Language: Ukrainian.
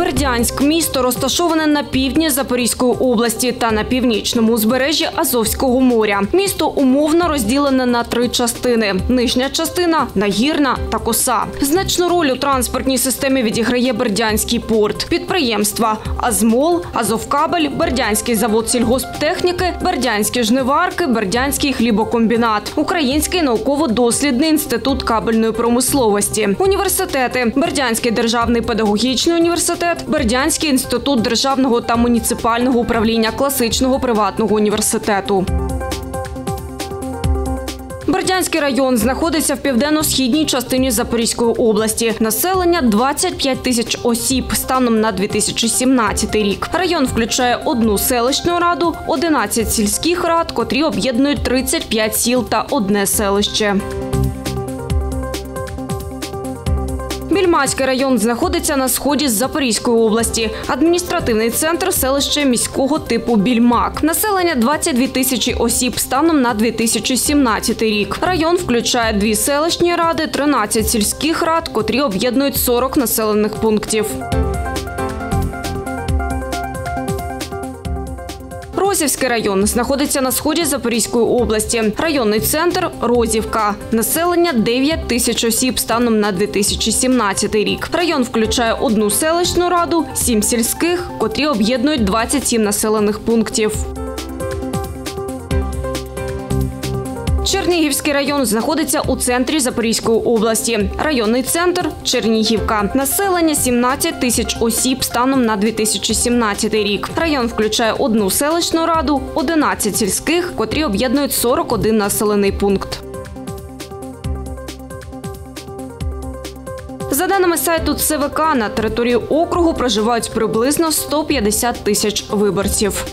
Бердянськ місто розташоване на півдні Запорізької області та на північному узбережжі Азовського моря. Місто умовно розділене на три частини: нижня частина, нагірна та коса. Значну роль у транспортній системі відіграє Бердянський порт, підприємства Азмол, Азовкабель, Бердянський завод сільгосптехніки, Бердянські жниварки, Бердянський хлібокомбінат, Український науково-дослідний інститут кабельної промисловості, університети, Бердянський державний педагогічний університет, Бердянський інститут державного та муніципального управління класичного приватного університету. Бердянський район знаходиться в південно-східній частині Запорізької області. Населення 25 тисяч осіб станом на 2017 рік. Район включає одну селищну раду, 11 сільських рад, котрі об'єднують 35 сіл та одне селище. Більмацький район знаходиться на сході з Запорізької області. Адміністративний центр селище міського типу Більмак. Населення 22 тисячі осіб станом на 2017 рік. Район включає дві селищні ради, 13 сільських рад, котрі об'єднують 40 населених пунктів. Розівський район знаходиться на сході Запорізької області. Районний центр Розівка. Населення 9 тисяч осіб станом на 2017 рік. Район включає одну селищну раду, сім сільських, котрі об'єднують 27 населених пунктів. Чернігівський район знаходиться у центрі Запорізької області. Районний центр Чернігівка. Населення 17 тисяч осіб станом на 2017 рік. Район включає одну селищну раду, 11 сільських, котрі об'єднують 41 населений пункт. За даними сайту ЦВК, на території округу проживають приблизно 150 тисяч виборців.